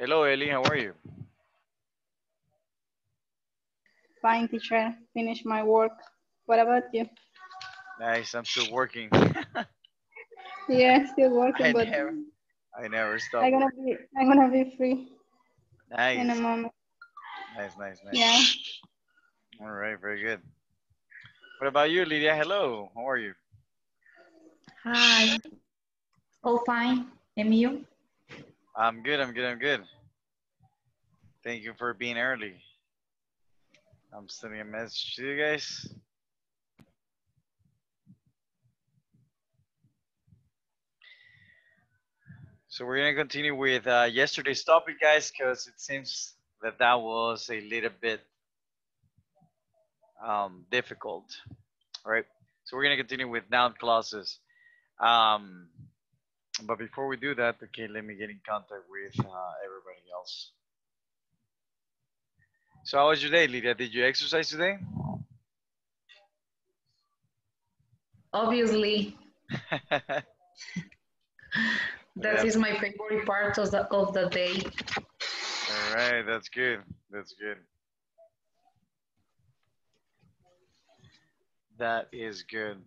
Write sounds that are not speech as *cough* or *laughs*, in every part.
Hello, Ellie. How are you? Fine, teacher. Finish my work. What about you? Nice. I'm still working. *laughs* Yeah, still working, I but never, I never stop. I'm gonna be I'm gonna be free Nice. in a moment. Nice, nice, nice. Yeah. All right, very good. What about you, Lydia? Hello. How are you? Hi. All fine. And you? I'm good. I'm good. I'm good. Thank you for being early. I'm sending a message to you guys. So we're gonna continue with uh, yesterday's topic, guys, because it seems that that was a little bit um, difficult. Right. So we're gonna continue with noun clauses. Um, but before we do that, okay, let me get in contact with uh, everybody else. So how was your day, Lydia? Did you exercise today? Obviously, *laughs* that is Yeah. my favorite part of the, of the day. All right, that's good. That's good. That is good.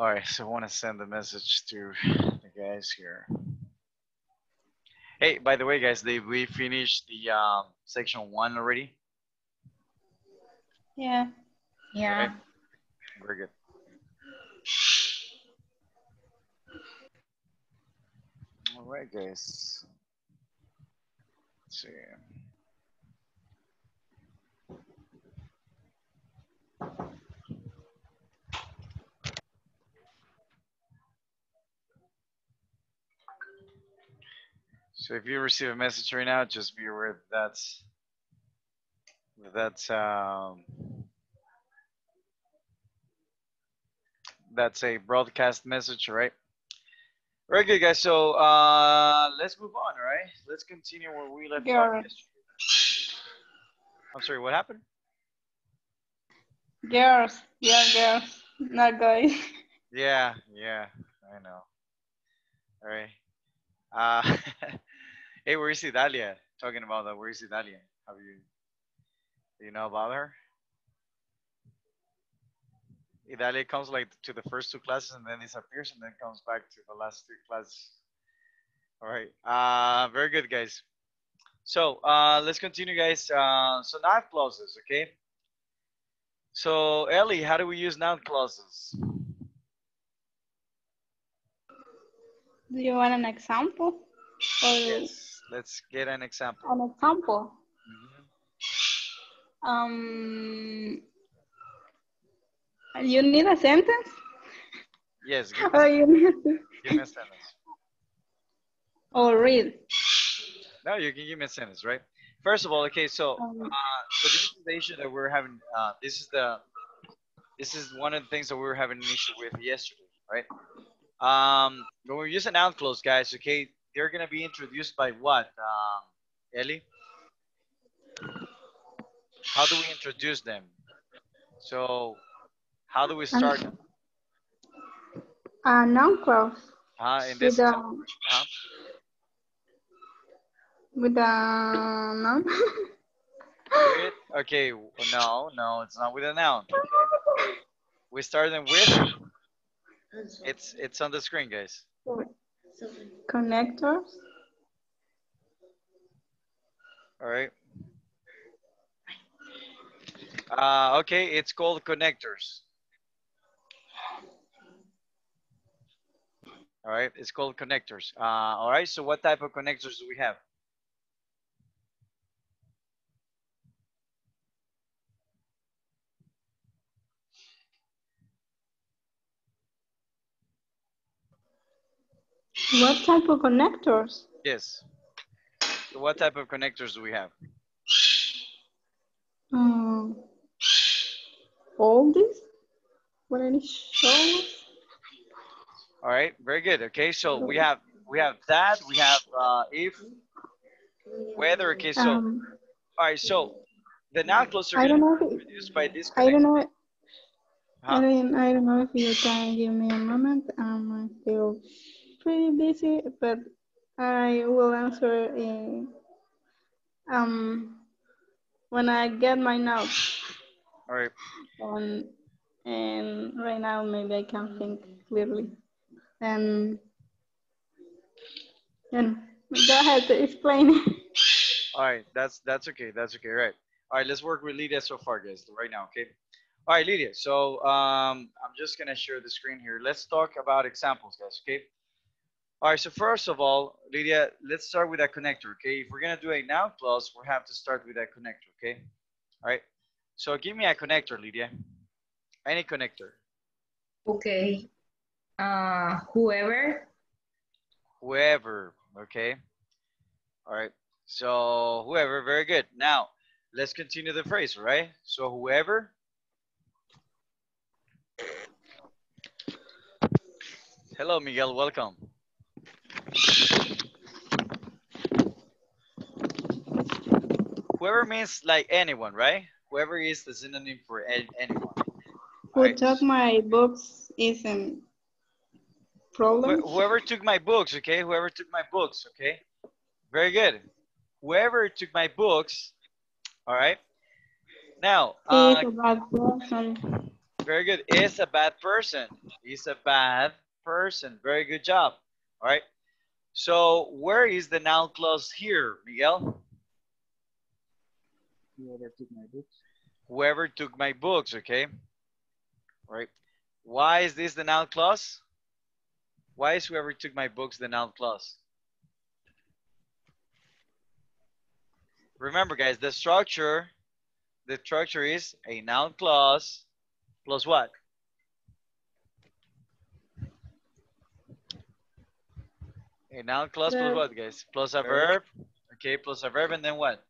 All right, so I want to send a message to the guys here. Hey, by the way, guys, did we finish the um, section one already? Yeah. Yeah. Okay. Very good. All right, guys. Let's see. So if you receive a message right now, just be aware that's that's um that's a broadcast message, right? Very good, guys. So uh, let's move on, right? Let's continue where we left off I'm sorry, what happened? Girls. Yeah, girls. Not guys. Yeah, yeah, I know. All right. Uh, *laughs* hey, where is Idalia? Talking about that, where is Idalia? Have you, do you know about her? Idalia comes like to the first two classes and then disappears and then comes back to the last two classes. All right. Uh, very good, guys. So uh, let's continue, guys. Uh, so noun clauses, okay? So Ellie, how do we use noun clauses? Do you want an example? Or Yes. Let's get an example. an example? Mhm. Um. You need a sentence? Yes. Give me, you need to, give me a sentence. or read? No, you can give me a sentence, right? First of all, okay. So, uh, Um, so this is the issue that we're having. Uh, this is the. This is one of the things that we were having an issue with yesterday, right? Um, when we use a noun clause, guys, okay, they're gonna be introduced by what, um, Ellie? How do we introduce them? So, how do we start? them? a noun Uh, in this with a example, uh, with a noun. okay, no, no, it's not with a noun. Okay? We start them with. It's it's on the screen, guys. Connectors. All right. Uh, okay, it's called connectors. All right, it's called connectors. Uh, all right, so what type of connectors do we have? What type of connectors? Yes. What type of connectors do we have? Um, all these? What any shows? All right, very good. Okay, so we have we have that. We have uh, if, whether. Okay, so Um, all right, so the noun clause are I don't know. If by this. I don't know. I Huh? mean, I don't know if you can give me a moment. I'm still pretty busy, but I will answer in, um, when I get my notes. All right. On, and right now, maybe I can think clearly. And, and go ahead to explain. All right. That's that's okay. That's okay. Right. All right. Let's work with Lydia so far, guys. Right now, okay. All right, Lydia. So um, I'm just gonna share the screen here. Let's talk about examples, guys. Okay. All right. So first of all, Lydia, let's start with that connector. Okay. If we're gonna do a noun clause, we have to start with that connector. Okay. All right. So give me a connector, Lydia. Any connector. Okay. Uh, whoever. whoever okay all right so whoever very good now let's continue the phrase right? so whoever hello miguel welcome whoever means like anyone right whoever is the synonym for anyone Who Right. took my books isn't problem. Wh- whoever took my books, okay? Whoever took my books, okay? Very good. Whoever took my books, all right? Now, uh, a bad person. very good. Is a bad person. He's a bad person. Very good job. All right. So where is the noun clause here, Miguel? Whoever took my books. Whoever took my books, okay? All right. Why is this the noun clause? Why is whoever took my books the noun clause? Remember, guys, the structure, the structure is a noun clause plus what? A noun clause plus what, guys? Plus a verb. Okay, plus a verb and then what?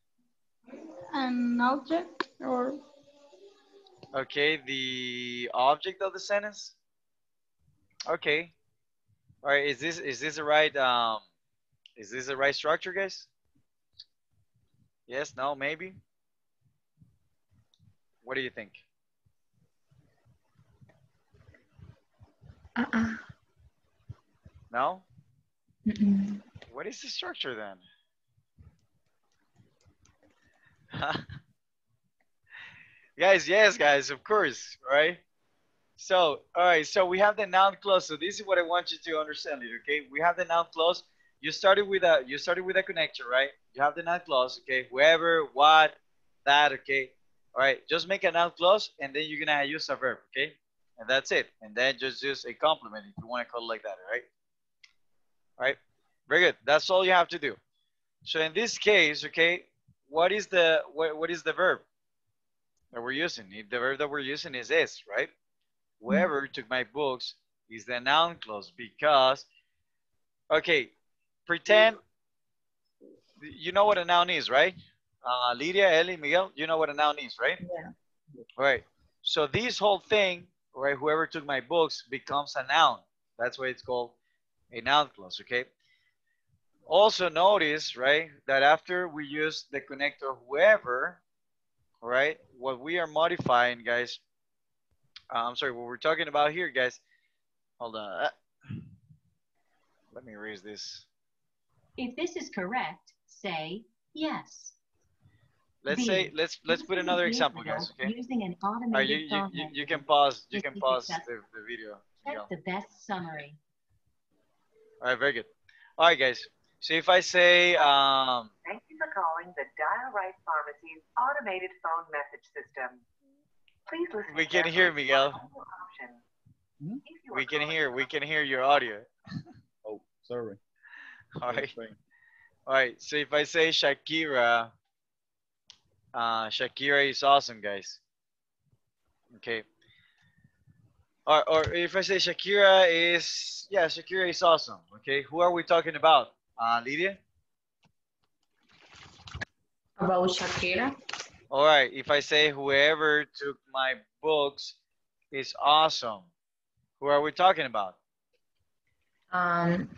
An object or Okay, the object of the sentence. Okay. All right. Is this is this the right um? Is this the right structure, guys? Yes. No. Maybe. What do you think? Uh-uh. No. What is the structure then? *laughs* guys, yes, guys, of course, right? So, all right, so we have the noun clause. So this is what I want you to understand, Lily, okay? We have the noun clause. You started with a you started with a connector, right? You have the noun clause, okay? Whoever, what, that, okay? All right, just make a noun clause and then you're gonna use a verb, okay? And that's it. And then just use a complement if you want to call it like that, all right? Right, very good. That's all you have to do. So in this case, okay, what is the what, what is the verb that we're using? The verb that we're using is is, right? Whoever took my books is the noun clause because, okay, pretend you know what a noun is, right? Uh, Lydia, Ellie, Miguel, you know what a noun is, right? Yeah. All right. So this whole thing, right? Whoever took my books becomes a noun. That's why it's called a noun clause, okay? Also notice, right, that after we use the connector whoever, right, what we are modifying, guys, uh, I'm sorry, what we're talking about here, guys, hold on. uh, Let me erase this. If this is correct, say yes. Let's B. say, let's let's put another example, guys, okay? Using an All right, you, automated you, you, you can pause, you can pause the, the video. Check the best summary. All right, very good. All right, guys. So if I say, um, Thank you for calling the Dial Right Pharmacy's automated phone message system. Please listen. We can hear, Miguel. Hmm? We can hear, we can hear your audio. *laughs* Oh, sorry. All right. All right. So if I say Shakira, uh, Shakira is awesome, guys. Okay. Or, or if I say Shakira is, yeah, Shakira is awesome. Okay. Who are we talking about? Uh, Lydia? About Shakira. All right. If I say whoever took my books is awesome, who are we talking about? Um,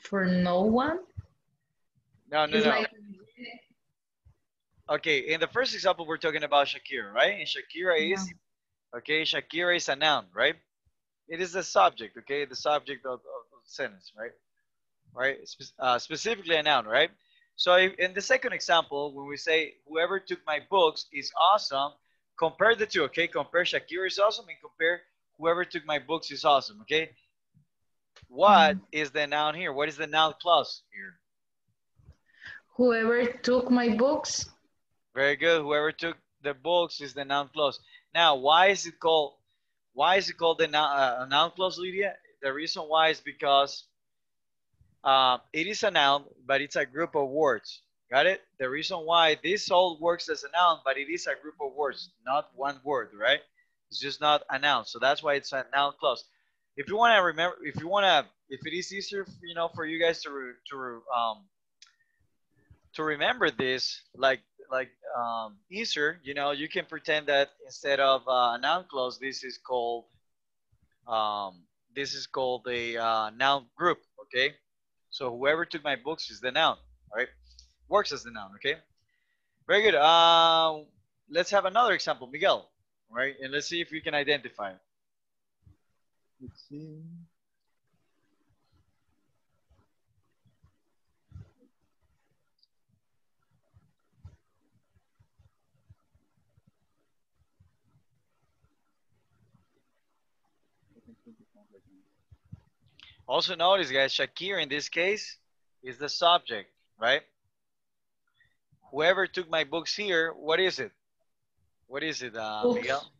for no one. No, no, It's no. like Okay. In the first example, we're talking about Shakira, right? And Shakira is Okay, Shakira is a noun, right? It is the subject, okay? The subject of, of, of the sentence, right? Right? Spe- uh, specifically a noun, right? So if, in the second example, when we say whoever took my books is awesome, compare the two, okay? Compare Shakira is awesome and compare whoever took my books is awesome, okay? What is the noun here? What is the noun clause here? Whoever took my books, Very good. Whoever took the books is the noun clause. Now, why is it called? Why is it called the noun, uh, noun clause, Lydia? The reason why is because uh, it is a noun, but it's a group of words. Got it? The reason why this all works as a noun, but it is a group of words, not one word, right? It's just not a noun. So that's why it's a noun clause. If you want to remember, if you want to, if it is easier, you know, for you guys to to um, to remember this, like like um, easier, you know, you can pretend that instead of uh, a noun clause, this is called um, this is called a uh, noun group. Okay, so whoever took my books is the noun. All right, works as the noun. Okay, very good. Uh, let's have another example, Miguel. All right, and let's see if we can identify. Let's see. Also notice, guys, Shakir in this case is the subject, right? Whoever took my books here, what is it? What is it, uh. Miguel?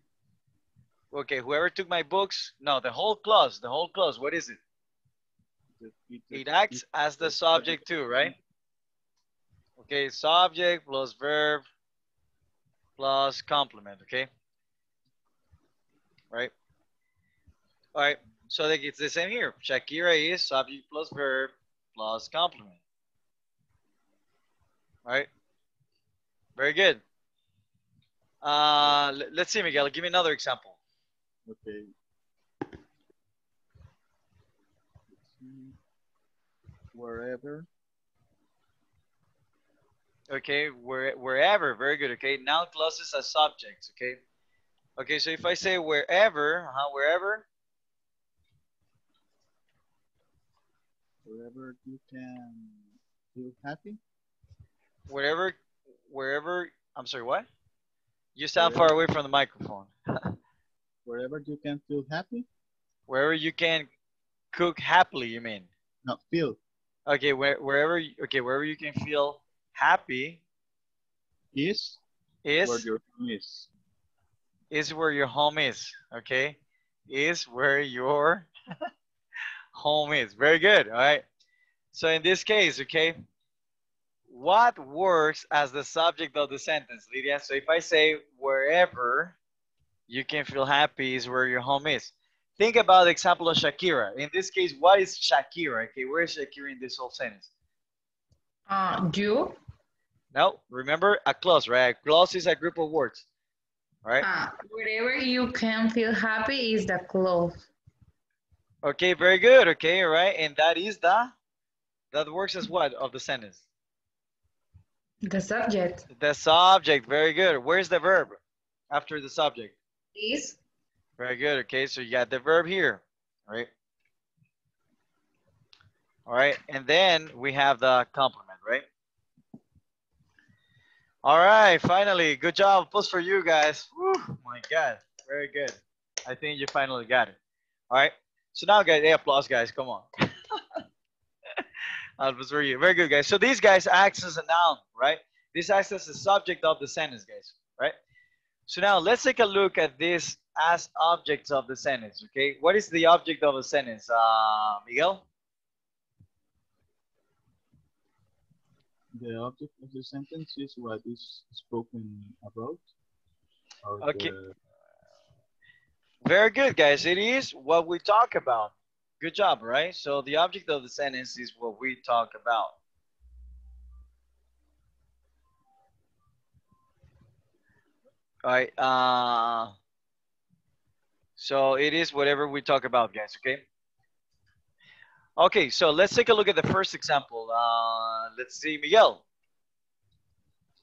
Okay, whoever took my books, no, the whole clause, the whole clause, what is it? It acts as the subject too, right? Okay, subject plus verb plus complement, okay? Right? All right, so like it's the same here. Shakira is subject plus verb plus complement. All right? Very good. Uh, let's see, Miguel, give me another example. Okay. Wherever. Okay, where, wherever, very good. Okay, noun clauses as subjects. Okay, okay. So if I say wherever, huh, wherever, Wherever you can feel happy. wherever, wherever. I'm sorry, what? You sound far away from the microphone. *laughs* Wherever you can feel happy. Wherever you can cook happily, you mean? No, feel Okay, where, wherever. you- Okay, wherever you can feel happy is is where your home is. is where your home is. Okay, is where your *laughs* home is. Very good. All right. So in this case, okay, what works as the subject of the sentence, Lydia? So if I say wherever you can feel happy is where your home is. Think about the example of Shakira. In this case, what is Shakira? Okay, where is Shakira in this whole sentence? uh, you, No, remember a clause, right? A clause is a group of words, right? uh, wherever you can feel happy is the clothes. Okay, very good. Okay, all right. And that is the, that works as what of the sentence? The subject The subject. Very good. Where's the verb after the subject? is Very good. Okay, so you got the verb here, right? All right, and then we have the complement, right? All right, finally, good job. Plus for you guys. Whew, my God, very good. I think you finally got it. All right, so now, guys, hey, applause, guys. Come on. *laughs* that was for you. Very good, guys. So these guys acts as a noun, right? This acts as the subject of the sentence, guys, right? So now let's take a look at this as objects of the sentence, okay? What is the object of a sentence, uh, Miguel? The object of the sentence is what is spoken about. Okay. the- Very good, guys. It is what we talk about. Good job, right? So the object of the sentence is what we talk about. All right. Uh, so it is whatever we talk about, guys. Okay. Okay. So let's take a look at the first example. Uh, let's see, Miguel.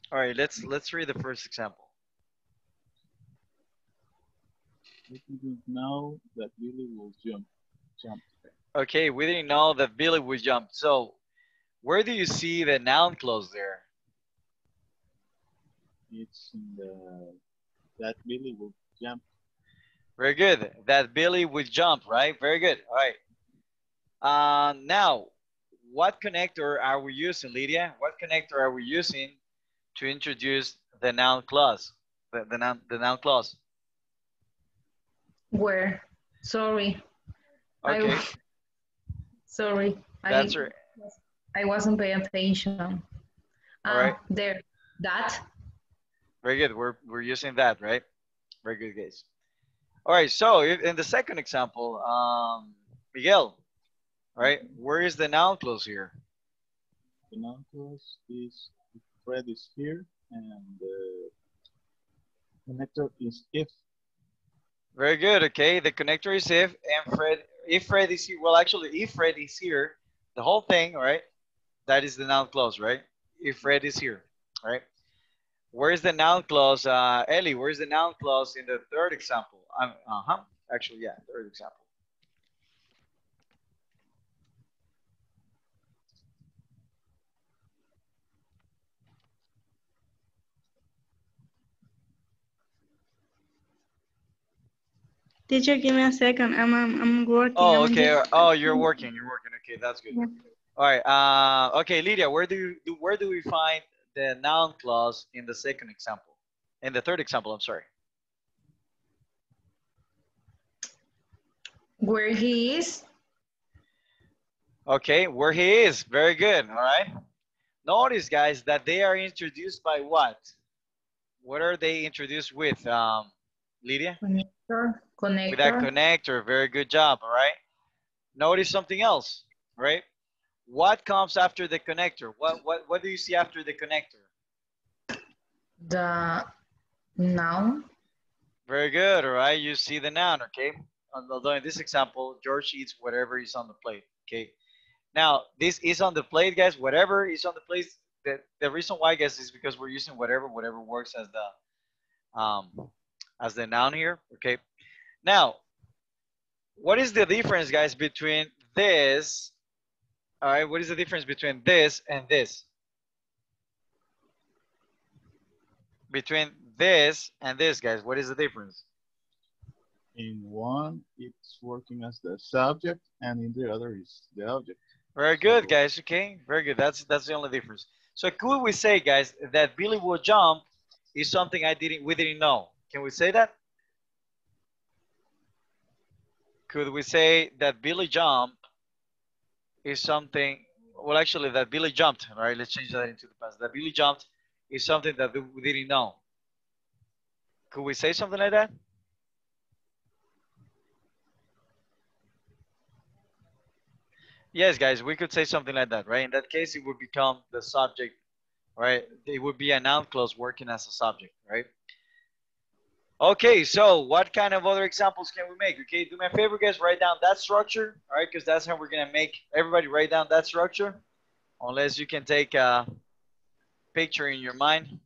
All right. Let's let's read the first example. We didn't know that Billy will jump. Jump. Okay, we didn't know that Billy would jump. So, where do you see the noun clause there? It's in the that Billy will jump. Very good. That Billy would jump, right? Very good. All right. Uh, now, what connector are we using, Lydia? What connector are we using to introduce the noun clause? The, the, noun, the noun clause. Where? Sorry. I- Okay, *laughs* sorry. that's I, right. I wasn't paying attention. All Ah, right. There. That. Very good. We're, we're using that, right? Very good, guys. All right. So in the second example, um, Miguel, all right, where is the noun clause here? The noun clause is Fred is here and the connector is if. Very good. Okay. The connector is if and Fred, if Fred is here, well, actually, if Fred is here, the whole thing, right? That is the noun clause, right? If Fred is here, right? Where's the noun clause, uh, Ellie? Where's the noun clause in the third example? Um, uh-huh. Actually, yeah, third example. Teacher, give me a second. I'm I'm, I'm working. Oh, I'm okay. Oh, you're working. You're working. Okay, that's good. Yeah. All right. Uh, okay, Lydia, where do you do, where do we find the noun clause in the second example? In the third example, I'm sorry. Where he is. Okay, where he is. Very good. All right. Notice, guys, that they are introduced by what? What are they introduced with, um, Lydia? Connector. Connector. With that connector. Very good job. All right. Notice something else, right? What comes after the connector? What what what do you see after the connector? the noun. Very good. All right. You see the noun. Okay. Although in this example, George eats whatever is on the plate. Okay. Now this is on the plate, guys. Whatever is on the plate. The, the reason why, guys, is because we're using whatever. Whatever works as the um as the noun here. Okay. Now, what is the difference, guys, between this? All right. What is the difference between this and this? Between this and this, guys, what is the difference? In one, it's working as the subject and in the other is the object. Very good, guys. Okay, very good. That's that's the only difference. So could we say, guys, that Billy will jump is something I didn't we didn't know? Can we say that? Could we say that Billy jump is something? Well, actually, that Billy jumped. Right? let's change that into the past. That Billy jumped is something that we didn't know. Could we say something like that? Yes, guys, we could say something like that, right? In that case, it would become the subject, right? It would be a noun clause working as a subject, right? Okay, so what kind of other examples can we make? Okay, do me a favor, guys, write down that structure, all right? Because that's how we're gonna make everybody write down that structure, unless you can take a picture in your mind.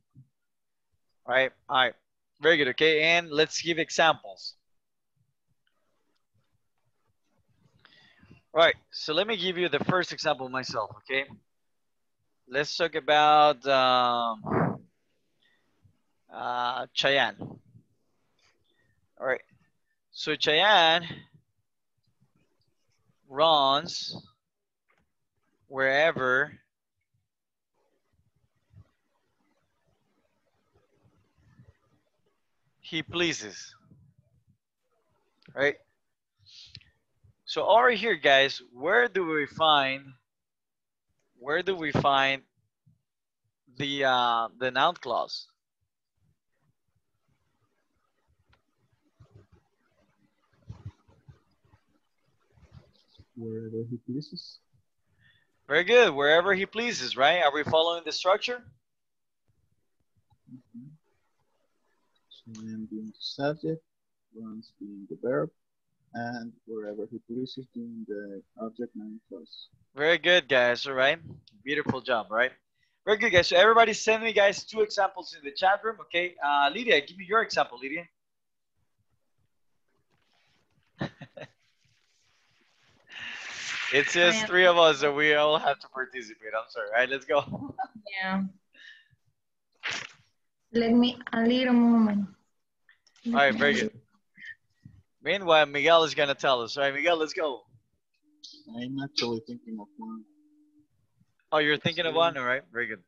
All right, all right, very good. Okay, and let's give examples. All right, so let me give you the first example myself, okay? Let's talk about um, uh, Cheyenne. All right, so Cheyenne runs wherever he pleases, right? So over here, guys, where do we find where do we find the uh, the noun clause? Wherever he pleases. Very good. Wherever he pleases, right? Are we following the structure? Mhm. Cheyenne being the subject, runs being the verb, and wherever he pleases being the object noun clause. Very good, guys. All right. Beautiful job, right? Very good, guys. So everybody send me, guys, two examples in the chat room, okay? Uh, Lydia, give me your example, Lydia. It says am- three of us, so we all have to participate. I'm sorry. All right, let's go. Yeah. Let me a little moment. All right, very good. Meanwhile, Miguel is gonna tell us. All right, Miguel, let's go. I'm actually thinking of one. Oh, you're thinking of one. All right, very good.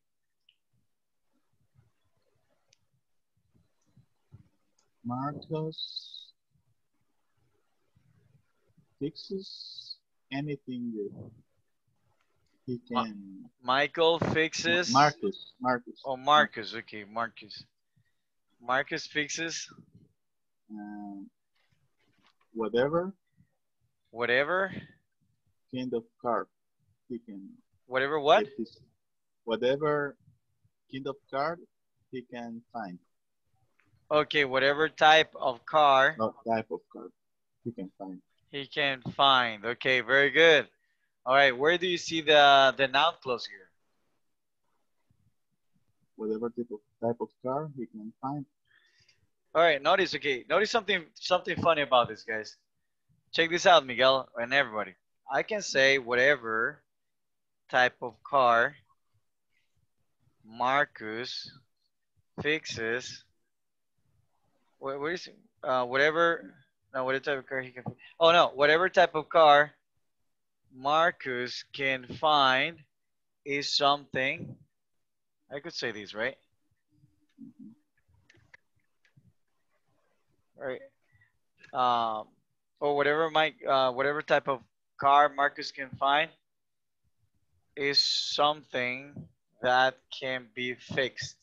Marcos fixes anything that he can. Michael fixes. Marcus, Marcus. Oh, Marcus. Okay, Marcus. Marcus fixes um, whatever whatever, kind of car he can. whatever what? his- whatever kind of car he can find. Okay, whatever type of car Not type of car he can find. He can find. Okay, very good. All right, where do you see the the noun clause here? Whatever type of type of car he can find. All right, notice. Okay, notice something something funny about this, guys. Check this out, Miguel and everybody. I can say whatever type of car Marcus fixes. What, what is it? Uh, whatever? No, whatever type of car he can. Oh no, whatever type of car Marcus can find is something. I could say these, right? right? Um, or whatever my uh, whatever type of car Marcus can find is something that can be fixed.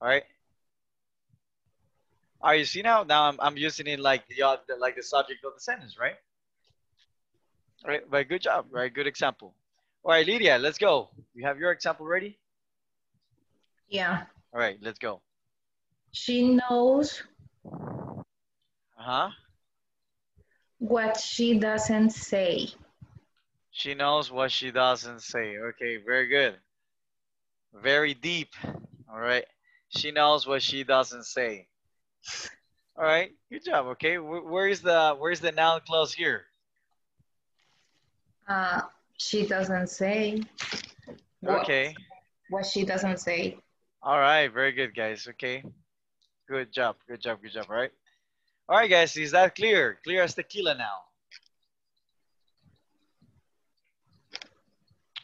All right. Are you see now? Now I'm, I'm using it like the like the subject of the sentence, right? All right, but good job, Very Good example. All right, Lydia, let's go. You have your example ready? Yeah. All right, let's go. She knows Uh-huh. what she doesn't say. She knows what she doesn't say. Okay, very good. Very deep. All right. She knows what she doesn't say. All right, good job. Okay, where is the where's the noun clause here? Uh, she doesn't say. what- Okay. What she doesn't say. All right, very good, guys. Okay, good job. Good job. Good job. All right. All right, guys. Is that clear? Clear as tequila now,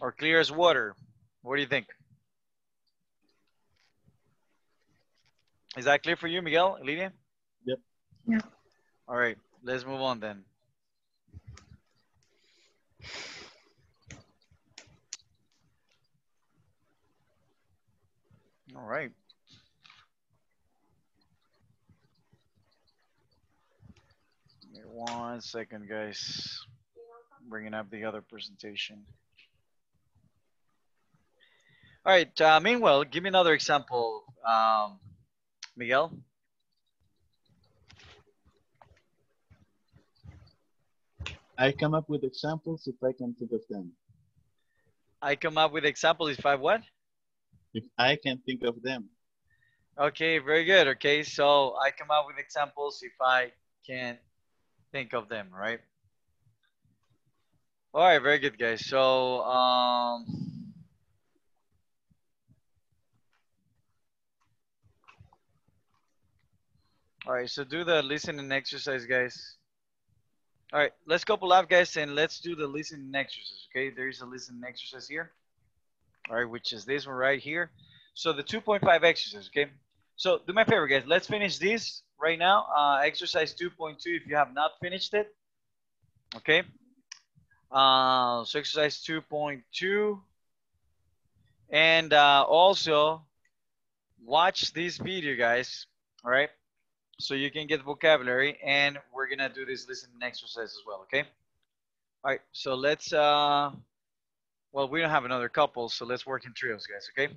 or clear as water? What do you think? Is that clear for you, Miguel, Lydia? Yep. Yeah. All right, let's move on then. All right. Give me one second, guys. Bringing up the other presentation. All right. Uh, meanwhile, give me another example, um, Miguel. I come up with examples if I can think of them. I come up with examples if I what? If I can think of them. Okay, very good. Okay, so I come up with examples if I can think of them, right? All right, very good, guys. So, um, all right, so do the listening exercise, guys. All right, let's couple up, guys, and let's do the listening exercise. Okay, there's a listening exercise here. All right, which is this one right here. So the 2.5 exercise, okay? So do my favor, guys. Let's finish this right now. Uh, exercise 2.2 if you have not finished it. Okay. Uh, so exercise 2.2. And uh, also watch this video, guys. All right. So you can get vocabulary and we're to do this listening exercise as well. Okay. All right. So let's, uh, well, we don't have another couple. So let's work in trios, guys. Okay.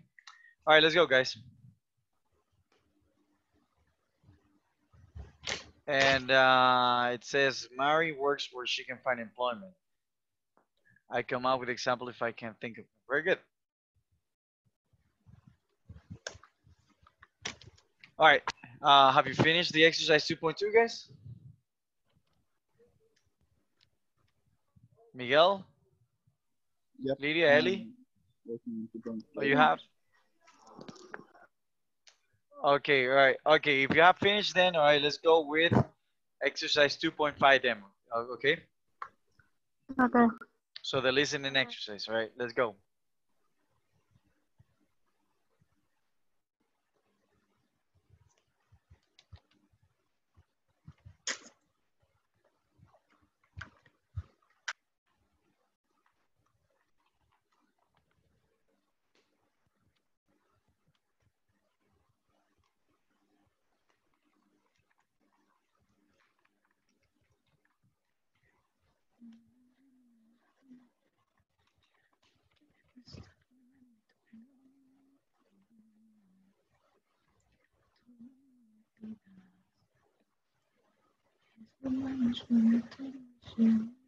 All right, let's go, guys. And uh, it says, Mary works where she can find employment. I come up with example if I can think of it. Very good. All right. Uh, have you finished the exercise 2.2, guys? Miguel, Yep. Lydia, Ellie? I'm working on to don't Oh, you have? Okay, all right. Okay, if you have finished then, all right, let's go with exercise 2.5 demo. Okay, Okay. so the listening exercise, all right, let's go. 什么东？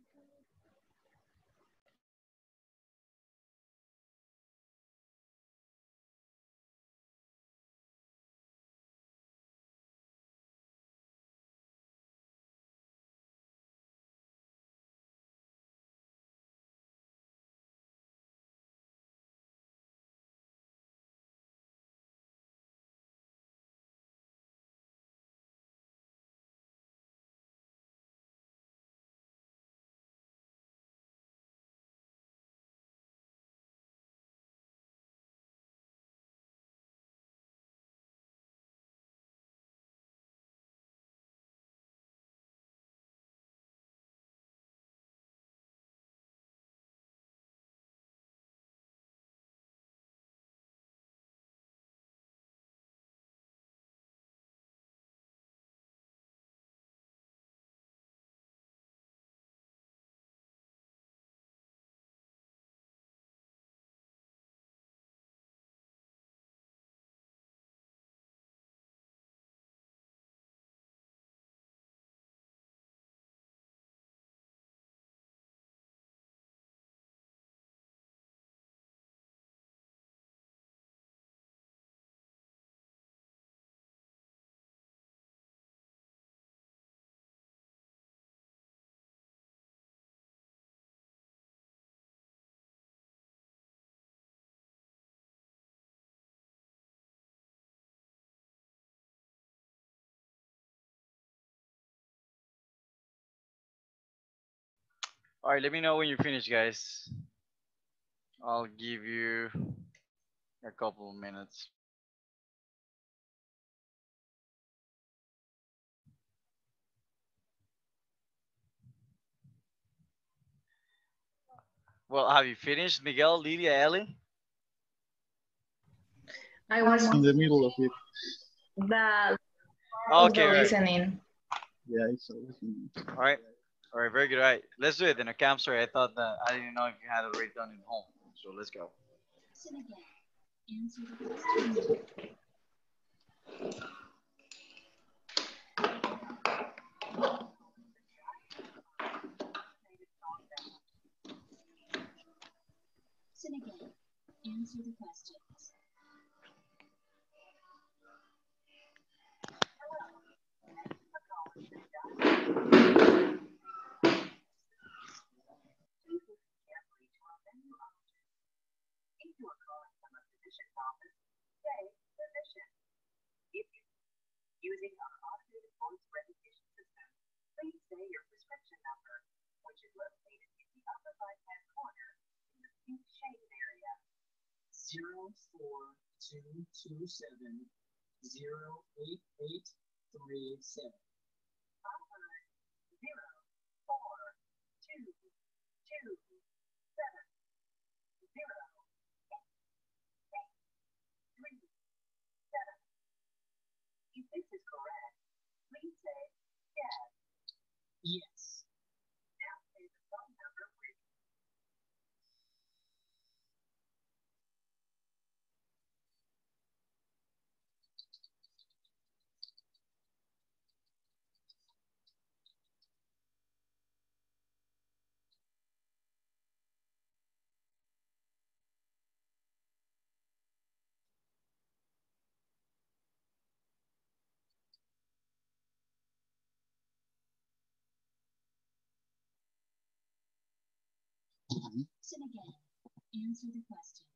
All right, let me know when you finish, guys. I'll give you a couple of minutes. Well, have you finished, Miguel, Lydia, Ellie? I was in the middle of it. the, Okay, the listening. Yeah, it's always in All right. All right, very good. All right, let's do it then. Okay, I'm sorry. I thought that I didn't know if you had already done it home. So let's go. Answer the questions. Please listen carefully to our menu options. If you are calling from a physician's office, say physician. If you're using our automated voice recognition system, please say your prescription number, which is located in the upper right-hand corner in the pink shaded area. Zero four two two seven zero eight eight three seven. Followed zero four two two seven zero eight eight three seven. If this is correct, please say yes. Yes. Listen again. Answer the questions.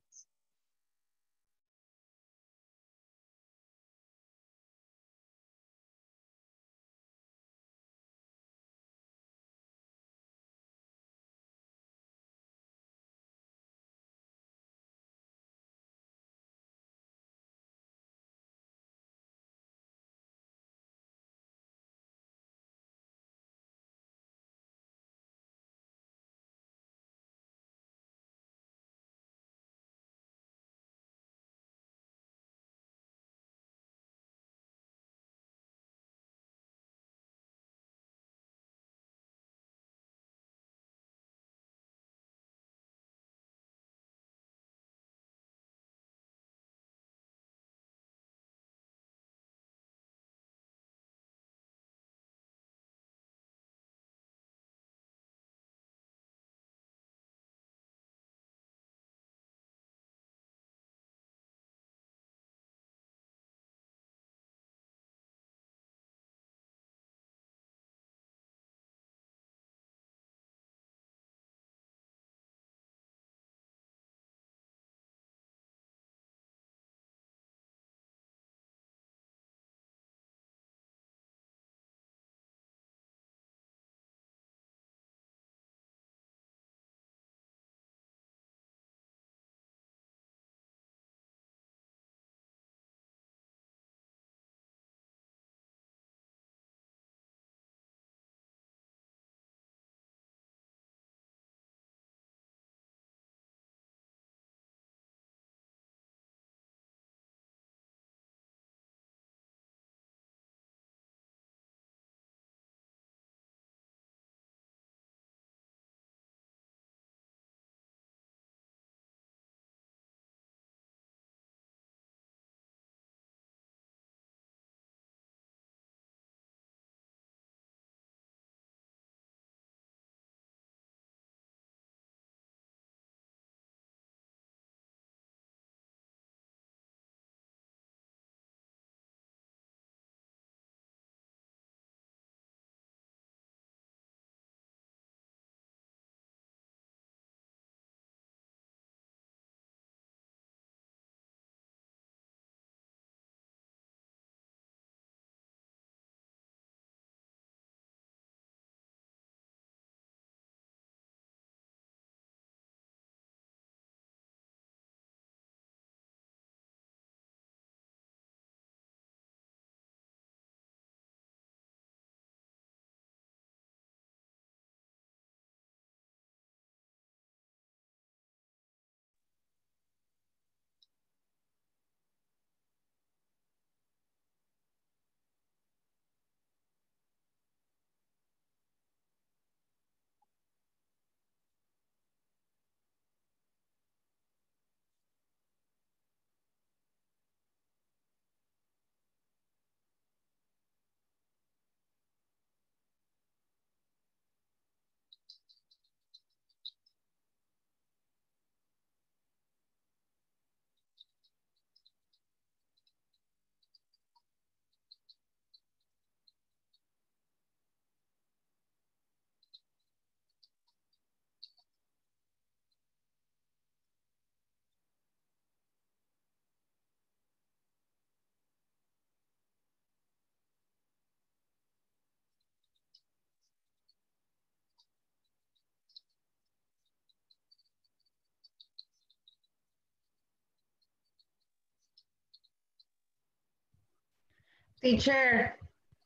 Teacher,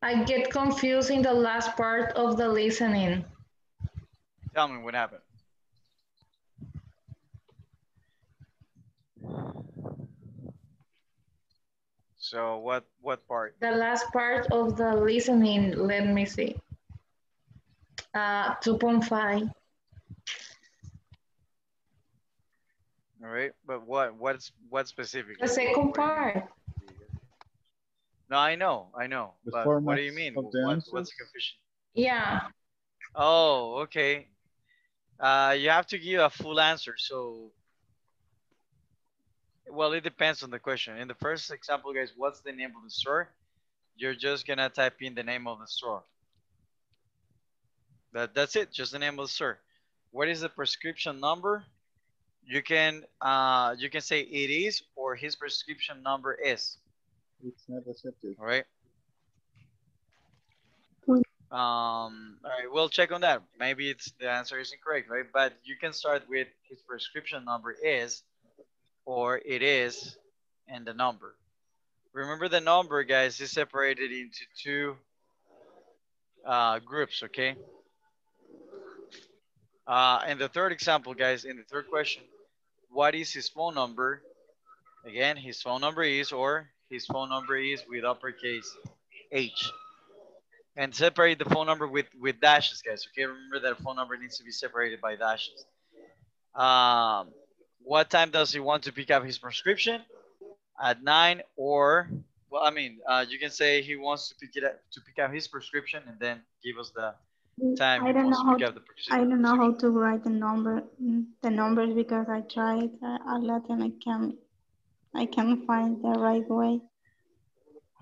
I get confused in the last part of the listening. Tell me what happened. So what what part? The last part of the listening, let me see. Uh, 2.5. All right, but what what's what specifically? The second part. No, I know, I know. The but what do you mean? What, what's the confusion? Yeah. Oh, okay. Uh, you have to give a full answer. So, well, it depends on the question. In the first example, guys, what's the name of the store? You're just gonna type in the name of the store. That that's it. Just the name of the store. What is the prescription number? you can uh, you can say it is or his prescription number is. It's not accepted. All right. Um, all right, we'll check on that. Maybe it's the answer is incorrect, right? But you can start with his prescription number is, or it is, and the number. Remember the number, guys, is separated into two uh, groups, okay? Uh, and the third example, guys, in the third question, what is his phone number? Again, his phone number is, or his phone number is with uppercase H. And separate the phone number with, with dashes, guys. Okay, remember that phone number needs to be separated by dashes. Um, what time does he want to pick up his prescription? At nine or, well, I mean, uh, you can say he wants to pick it up to pick up his prescription and then give us the time I he don't wants know to how pick to, up the I don't know how to write the number the numbers because I tried uh, a lot and I can I can't find the right way.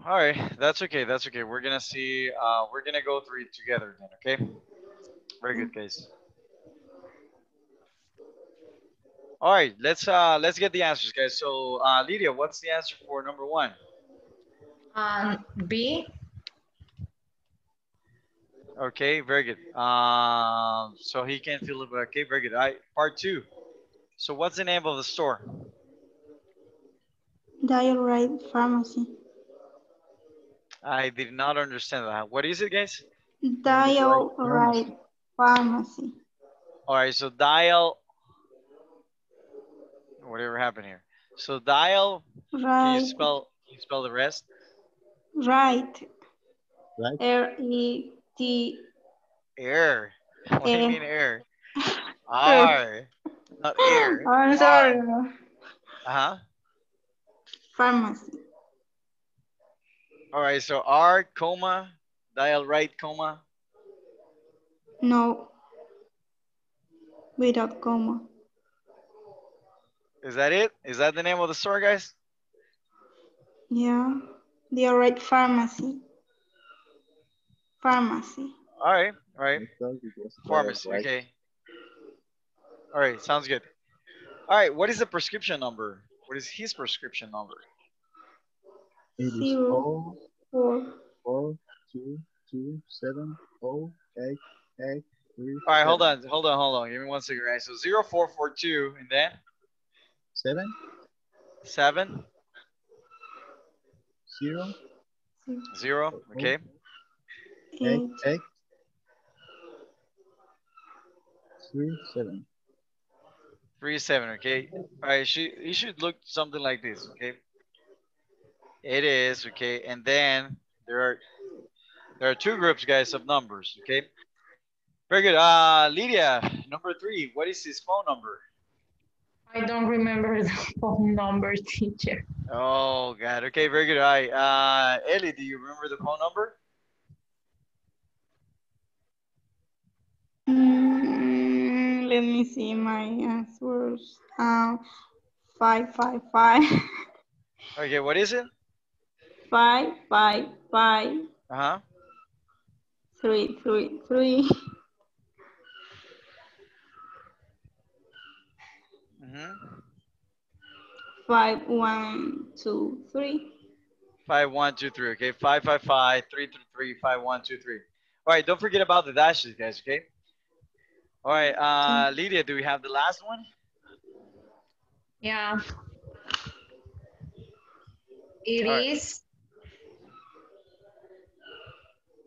All right, that's okay. That's okay. We're gonna see. Uh, we're gonna go through it together then. Okay. Very good, guys. All right, let's uh let's get the answers, guys. So, uh, Lydia, what's the answer for number one? Um, B, Okay, very good. Um, so he can't feel it. Okay, very good. All right, part two. So, what's the name of the store? Dial right pharmacy. I did not understand that. What is it, guys? Dial Right right pharmacy. All right, so dial. Whatever happened here. So dial. right. Can you spell? Can you spell the rest? right. Right? R E T Air. What do you Air. mean air? *laughs* R. Not air. I'm sorry. Uh huh. Pharmacy. All right. So R, comma, dial right, comma. No. Without comma. Is that it? Is that the name of the store, guys? Yeah. Dial right pharmacy. Pharmacy. All right. All right. I thought it was Pharmacy. Okay. All right. Sounds good. All right. What is the prescription number? What is his prescription number? It is Zero. O Four. four two two seven O eight eight three. All right. Hold on. Hold on. Hold on. Give me one second, guys. So zero four four two, and then Seven seven zero zero. Okay. eight Eight. eight three seven. Three seven, okay. All right, she you should look something like this, okay. It is okay, and then there are there are two groups, guys, of numbers, okay. Very good. Uh, Lydia, number three. What is his phone number? I don't remember the *laughs* phone number, teacher. Oh God. Okay, very good. All right. Uh, Ellie, do you remember the phone number? Mm, let me see my answers. Um, five, five, five, *laughs* Okay, what is it? five, five, five, Uh huh. three, three, three, Mm-hmm. five, one, two, three. Five one two three. Okay, five five five three three three five one two three. All right, don't forget about the dashes, guys. Okay. All right, uh, Lydia, do we have the last one? Yeah. It All right. is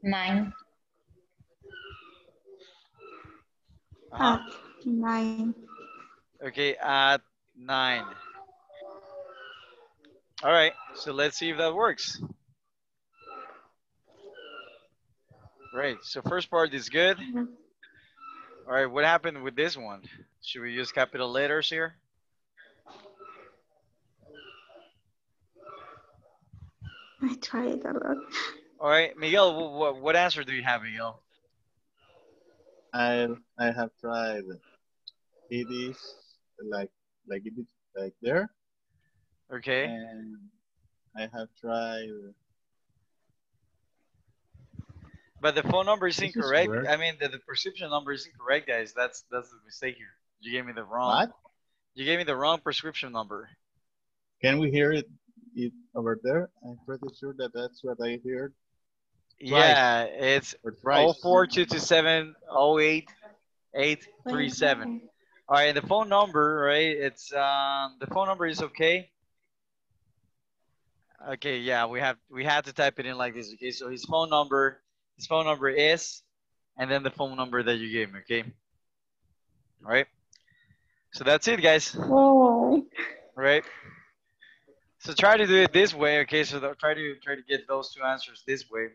nine. Uh-huh. At nine. Okay, at nine. All right, so let's see if that works. Right, so first part is good. All right, what happened with this one? Should we use capital letters here? I tried a lot. All right, Miguel, what, what answer do you have, Miguel? I I have tried. It is like like it is like there, Okay, and I have tried. But the phone number is This incorrect. correct. I mean, the, the prescription number is incorrect, guys. That's that's the mistake here. You gave me the wrong. What? You gave me the wrong prescription number. Can we hear it, it over there? I'm pretty sure that that's what I heard. Yeah, it's Or thrice. 04227 837. All right, the phone number, right? It's um the phone number is okay. Okay, yeah, we have we had to type it in like this. Okay, so his phone number, his phone number is, and then the phone number that you gave me. Okay. All right. So that's it, guys. Oh, Right. So try to do it this way. Okay, so try to try to get those two answers this way.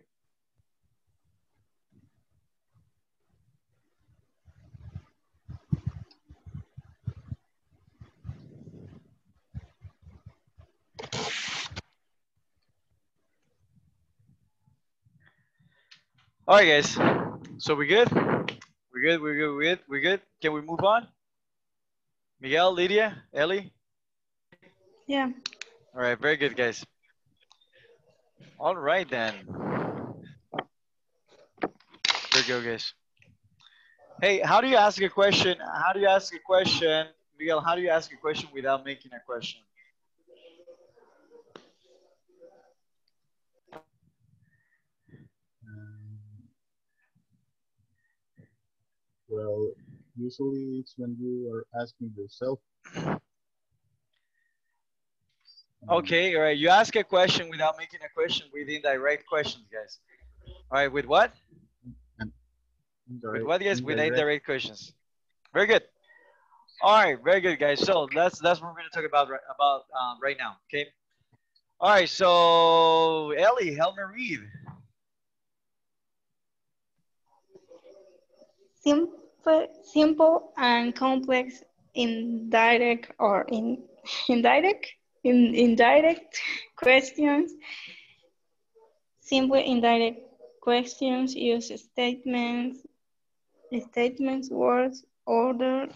All right, guys. So we good? We good? We good? We good? We good? Can we move on? Miguel, Lydia, Ellie. yeah. All right, very good, guys. All right then. Very good, guys. Hey, how do you ask a question? How do you ask a question, Miguel? How do you ask a question without making a question? Well, usually it's when you are asking yourself. Um, Okay, all right. You ask a question without making a question with indirect questions, guys. All right, with what? With what, guys? With indirect- indirect questions. Very good. All right, very good, guys. So that's that's what we're gonna talk about right, about um, right now. Okay. All right. So Ellie, help me read. Simple, simple and complex indirect or in indirect in indirect questions. Simple indirect questions use statements, statements, words, order,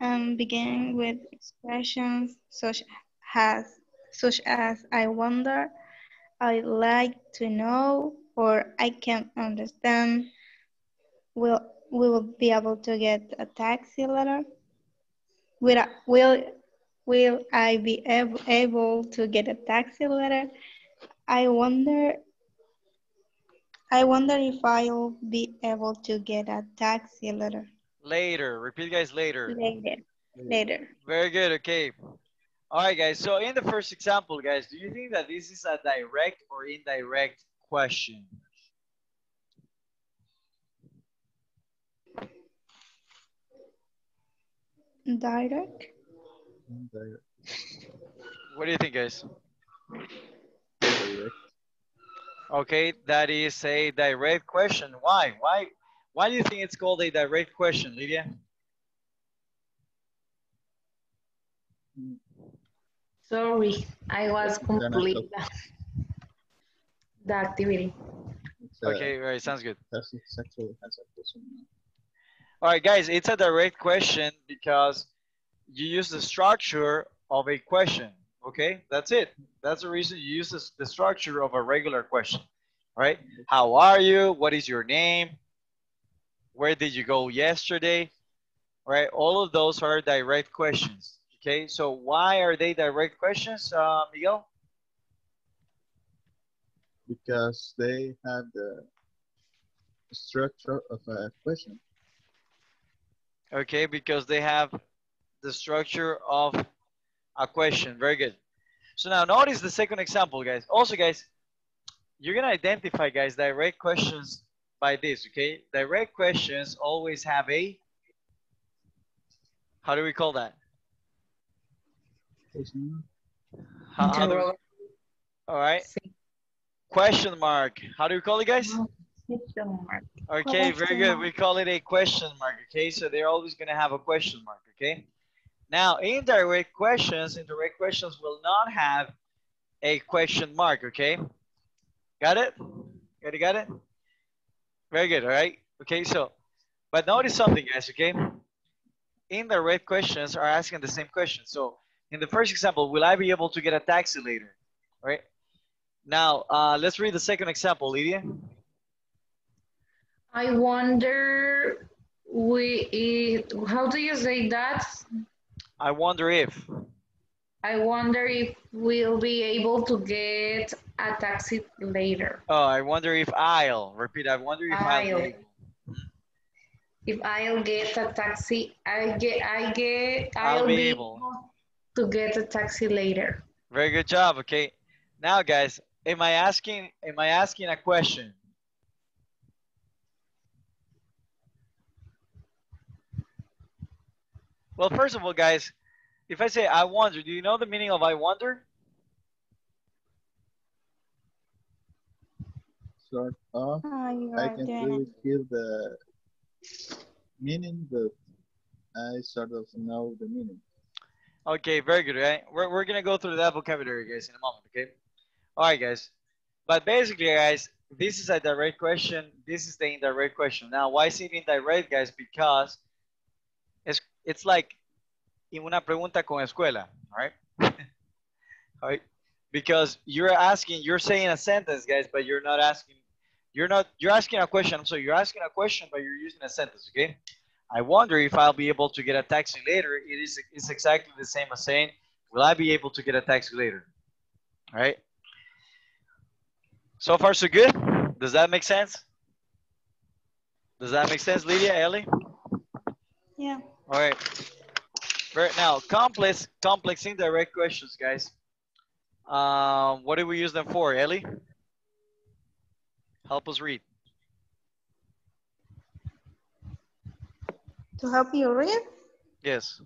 and begin with expressions such as such as I wonder, I like to know, or I can understand. Will will be able to get a taxi letter? Will I, will will I be able, able to get a taxi letter? I wonder I wonder if I'll be able to get a taxi letter. Later. Repeat, guys. Later. Later. Later. Very good. Okay. All right, guys. So in the first example, guys, do you think that this is a direct or indirect question? Direct. Indirect. What do you think, guys? Direct. Okay, that is a direct question. Why? Why? Why do you think it's called a direct question, Lydia? Sorry, I was Then complete stop. the activity. Okay, right. Sounds good. That's it's actually a question. All right, guys, it's a direct question because you use the structure of a question. Okay, that's it. That's the reason you use the structure of a regular question. right? how are you? What is your name? Where did you go yesterday? Right, all of those are direct questions. Okay, so why are they direct questions, uh, Miguel? Because they have the structure of a question. Okay, because they have the structure of a question. Very good. So now notice the second example, guys. Also, guys, you're gonna identify, guys, direct questions by this, okay? Direct questions always have a, how do we call that? Question. How, how we- all right, question mark. How do we call it, guys? Question mark. Okay, very good. mark. We call it a question mark, okay? So they're always gonna have a question mark, okay? Now, indirect questions, indirect questions will not have a question mark, okay? Got it? Got it, got it? Very good, all right? Okay, so, but notice something, guys, okay? Indirect questions are asking the same question. So, in the first example, will I be able to get a taxi later? All right? Now, uh, let's read the second example, Lydia. I wonder, we, how do you say that? I wonder if. I wonder if we'll be able to get a taxi later. Oh, I wonder if I'll. Repeat, I wonder if I'll. I'll. If I'll get a taxi, I get, I get, I'll I'll, be be able. able to get a taxi later. Very good job. Okay. Now, guys, am I asking? Am I asking a question? Well, first of all, guys, if I say I wonder, do you know the meaning of I wonder? Sort of. Oh, ah, I can doing really it. feel the meaning, but I sort of know the meaning. Okay, very good. Right? We're, we're gonna go through that vocabulary, guys, in a moment. Okay. All right, guys. But basically, guys, this is a direct question. This is the indirect question. Now, why is it indirect, guys? Because it's like in una pregunta con escuela, *laughs* right. Because you're asking, you're saying a sentence, guys, but you're not asking. You're not. You're asking a question. So you're asking a question, but you're using a sentence. Okay. I wonder if I'll be able to get a taxi later. It is it's exactly the same as saying, will I be able to get a taxi later? All right. So far, so good. Does that make sense? Does that make sense, Lydia, Ellie? Yeah. All right. Right now, complex, complex indirect questions, guys. Um, what do we use them for, Ellie? Help us read. To help you read, Yes.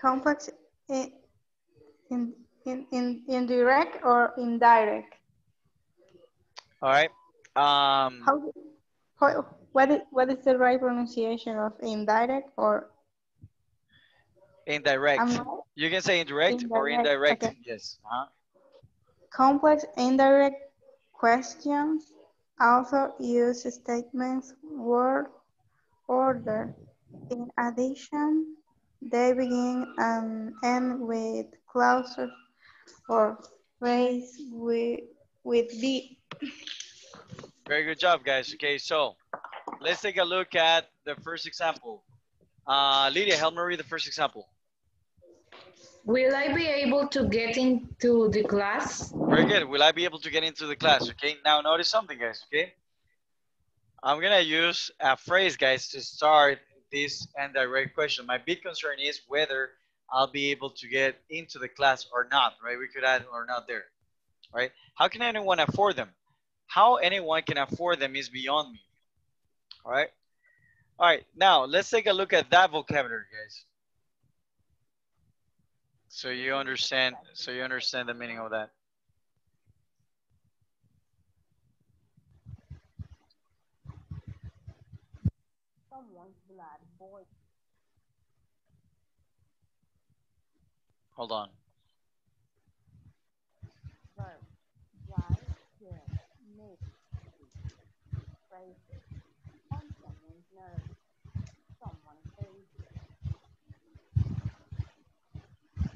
complex in, in, in, in, indirect or indirect. All right. Um, How, how, what, is, what is the right pronunciation of indirect or indirect. You can say indirect, or Indirect, indirect. okay. Yes. Uh-huh. complex indirect questions also use statements word order. In addition, they begin and end with clauses or phrase with, with the. Very good job, guys. Okay, so let's take a look at the first example. Uh, Lydia, help me read the first example. Will I be able to get into the class? Very good. Will I be able to get into the class? Okay, now notice something, guys. Okay, I'm gonna use a phrase, guys, to start this indirect question. My big concern is whether I'll be able to get into the class or not, right? We could add or not there, right? How can anyone afford them? How anyone can afford them is beyond me, all right? All right, now let's take a look at that vocabulary, guys. So you understand, so you understand the meaning of that. Someone's blood boils. Hold on. Verb. Drive, kill, make, phrases. On someone's nerves. Someone crazy.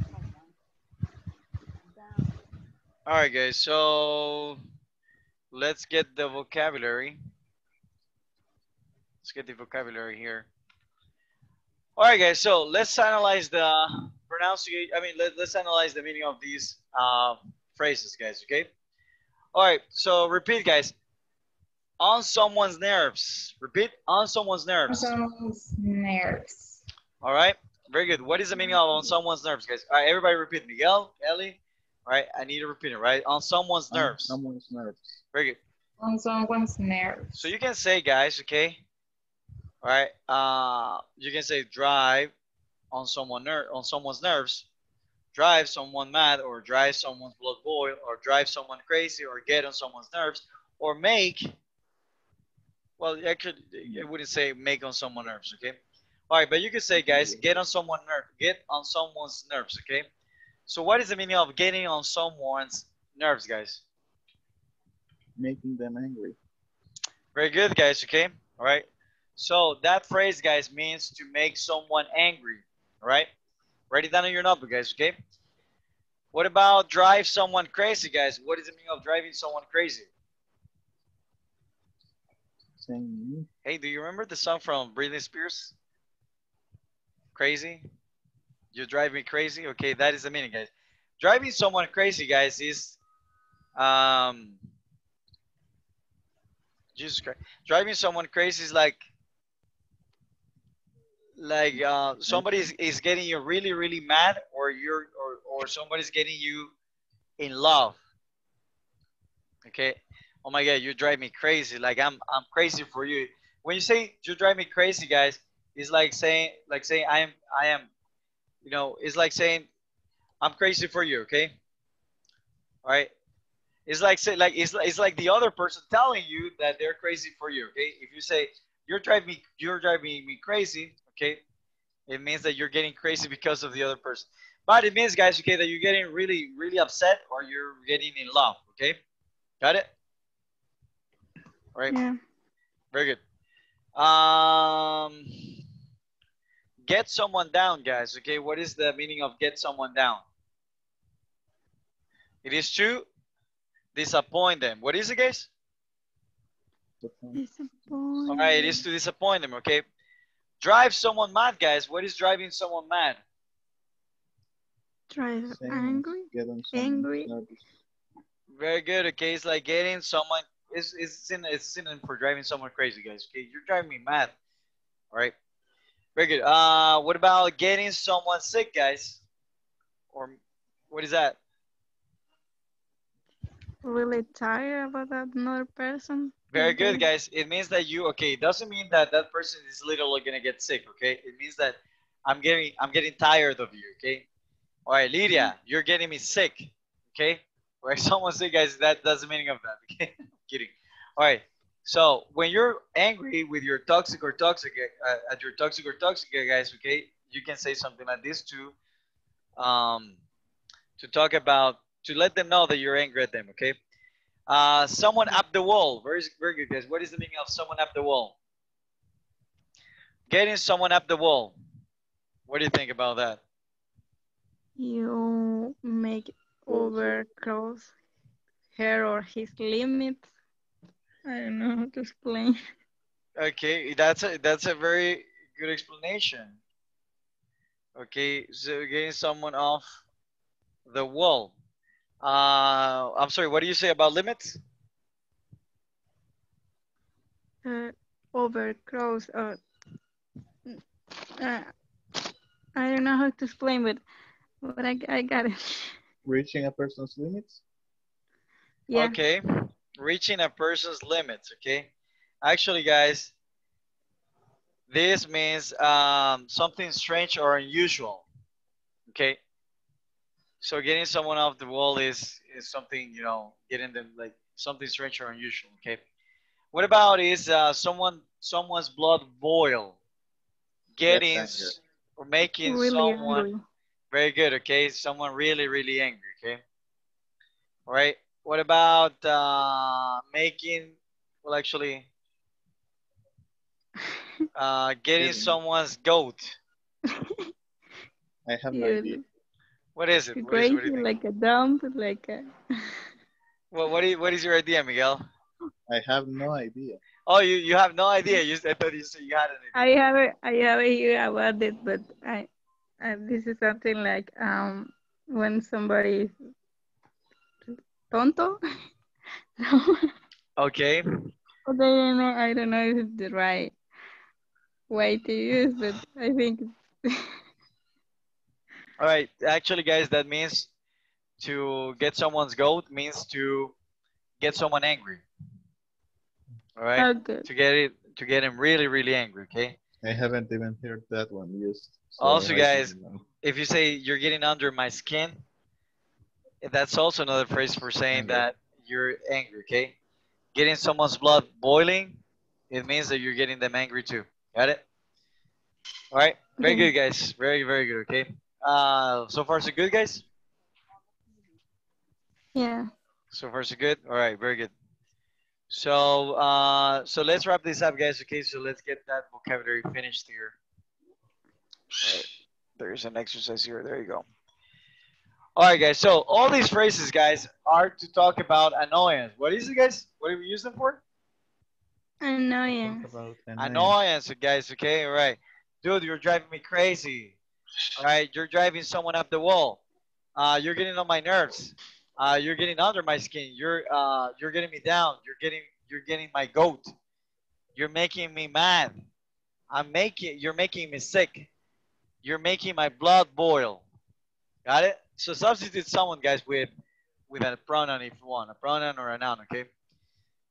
Someone down. All right, guys. So let's get the vocabulary. Let's get the vocabulary here. All right, guys. So let's analyze the pronunciation. I mean, let, let's analyze the meaning of these uh, phrases, guys. Okay. All right. So repeat, guys. On someone's nerves. Repeat. On someone's nerves. On someone's nerves. All right. Very good. What is the meaning of on someone's nerves, guys? All right. Everybody repeat. Miguel, Ellie. All right. I need to repeat it. Right. On someone's On nerves. Someone's nerves. Very good. On someone's nerves. So you can say, guys, okay? All right. Uh, you can say drive on someone ner- on someone's nerves, drive someone mad, or drive someone's blood boil, or drive someone crazy, or get on someone's nerves, or make. Well, I could. I wouldn't say make on someone's nerves, okay? All right, but you could say, guys, get on someone nerve, get on someone's nerves, okay? So what is the meaning of getting on someone's nerves, guys? Making them angry. Very good, guys. Okay. All right. So that phrase, guys, means to make someone angry. All right. Write it down in your notebook, guys. Okay. What about drive someone crazy, guys? What is the meaning of driving someone crazy? Saying me. Hey, do you remember the song from Britney Spears? Crazy. You drive me crazy. Okay, that is the meaning, guys. Driving someone crazy, guys, is um. Jesus Christ. Driving someone crazy is like like uh, somebody is, is getting you really really mad or you're or, or somebody's getting you in love okay oh my god you drive me crazy like i'm i'm crazy for you when you say you drive me crazy guys it's like saying like saying i am i am you know it's like saying i'm crazy for you okay? All right? It's like say like it's, like- it's like the other person telling you that they're crazy for you okay? If you say you're driving me you're driving me crazy okay? It means that you're getting crazy because of the other person. But it means guys okay that you're getting really really upset or you're getting in love okay? Got it? All right. Yeah. very good. Um get someone down guys okay what is the meaning of get someone down it is to disappoint them what is it guys Disappoint. all right it is to disappoint them okay drive someone mad guys what is driving someone mad Drive angry. Get Angry. nervous. Very good. Okay, it's like getting someone. It's it's in it's synonym for driving someone crazy, guys. Okay, you're driving me mad. All right. Very good. Uh, what about getting someone sick, guys? Or what is that? Really tired about that another person. Very good, guys. It means that you okay. It doesn't mean that that person is literally gonna get sick. Okay, it means that I'm getting I'm getting tired of you. Okay. All right, Lydia, you're getting me sick. Okay. Right, *laughs* someone sick, guys. That that's the meaning of that. Okay. *laughs* I'm kidding. All right. So when you're angry with your toxic or toxic uh, at your toxic or toxic guys, okay, you can say something like this to um to talk about to let them know that you're angry at them. Okay. Uh, someone up the wall. Very, very good, guys. What is the meaning of someone up the wall? Getting someone up the wall. What do you think about that? You make overcross her or his limits. I don't know how to explain. Okay, that's a that's a very good explanation. Okay, so getting someone off the wall. Uh, I'm sorry. What do you say about limits? Uh, overcross or uh, I don't know how to explain, but but I, I got it. Reaching a person's limits. Yeah. Okay, reaching a person's limits. Okay, actually, guys, this means um, something strange or unusual. Okay, so getting someone off the wall is is something you know, getting them like something strange or unusual. Okay, what about is uh, someone someone's blood boil? Getting anger. s- or making Really someone angry. very good. Okay, someone really really angry. Okay, all right. What about uh, making? Well, actually, *laughs* uh, getting Getting. someone's goat. I have no You idea. What is it? What is, what crazy, like a dump, like a. *laughs* Well, what, do you, what is your idea, Miguel? I have no idea. Oh, you, you have no idea. You, I thought you said you had an idea. I have a, I have a hear about it, but I, uh, this is something like um when somebody is tonto. *laughs* no, Okay. but I don't know. I don't know if it's the right way to use, but I think. *laughs* All right. Actually, guys, that means to get someone's goat means to get someone angry. All right. oh. To get it to get him really really angry. Okay. I haven't even heard that one used. so Also, guys. If you say you're getting under my skin, that's also another phrase for saying Angry. that you're angry. Okay. Getting someone's blood boiling, it means that you're getting them angry too. Got it? All right. Very good, guys. Very very good. Okay. Uh, so far so good, guys. Yeah. So far so good. All right, very good. So uh, so let's wrap this up, guys. Okay, so let's get that vocabulary finished here. Alright, There's an exercise here. There you go. All right, guys. So all these phrases, guys, are to talk about annoyance. What is it, guys? What do we use them for? Annoying. Talk about annoyance. Annoyance, guys. Okay, all right. Dude, you're driving me crazy. All right, you're driving someone up the wall. Uh, you're getting on my nerves. Uh, you're getting under my skin. You're uh, you're getting me down. You're getting you're getting my goat. You're making me mad. I'm making you're making me sick. You're making my blood boil. Got it? So substitute someone, guys, with with a pronoun if you want, a pronoun or a noun. Okay.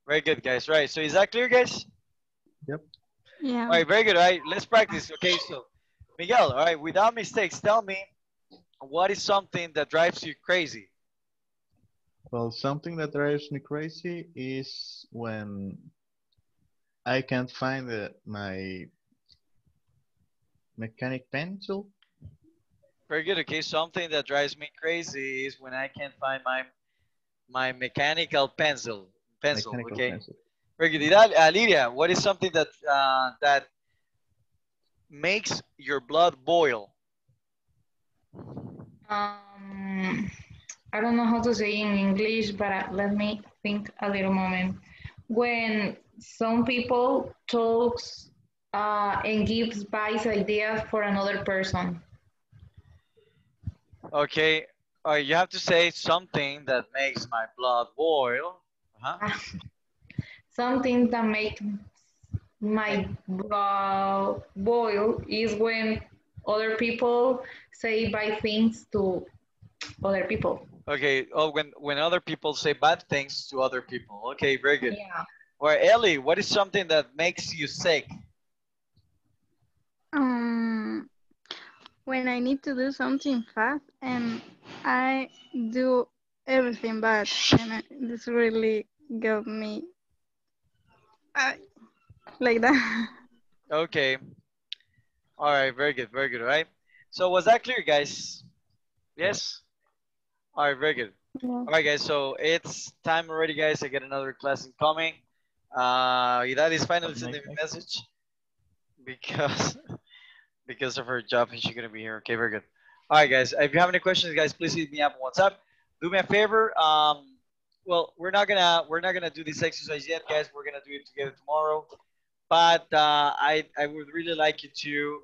Very good, guys. Right. So is that clear, guys? Yep. Yeah. All right, very good. All right, let's practice. Okay, so Miguel, all right, without mistakes, tell me what is something that drives you crazy? Well, something that drives me crazy is when I can't find the, my mechanic pencil. Very good. Okay, something that drives me crazy is when I can't find my my mechanical pencil. Pencil. mechanical okay. pencil. Very good. Ida- Uh, Lydia, what is something that uh, that makes your blood boil? Um, I don't know how to say in English, but uh, let me think a little moment. When some people talks uh, and gives advice ideas for another person. Okay. All right, you have to say something that makes my blood boil. Uh-huh. Something that makes my blood boil is when other people say bad things to other people. Okay. Oh, when when other people say bad things to other people. Okay, very good. Yeah. Or Ellie, what is something that makes you sick? Um, when I need to do something fast and I do everything bad, and I- this really got me I, like that. *laughs* Okay. All right, very good, very good, all right? So was that clear, guys? Yes? All right, very good. Yeah. All right, guys, so it's time already, guys. I get another class incoming. Uh, Idad is finally sending me a message because *laughs* because of her job and she's gonna be here. Okay, very good. All right, guys. If you have any questions, guys, please hit me up on WhatsApp. Do me a favor. Um, well, we're not gonna we're not gonna do this exercise yet, guys. We're gonna do it together tomorrow. But uh, I I would really like you to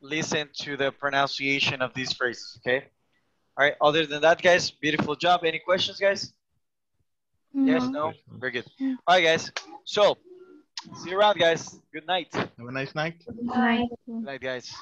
listen to the pronunciation of these phrases. Okay. All right. Other than that, guys, beautiful job. Any questions, guys? Yes. No. No. Very good. All right, guys. So see you around, guys. Good night. Have a nice night. Bye. Good night, guys.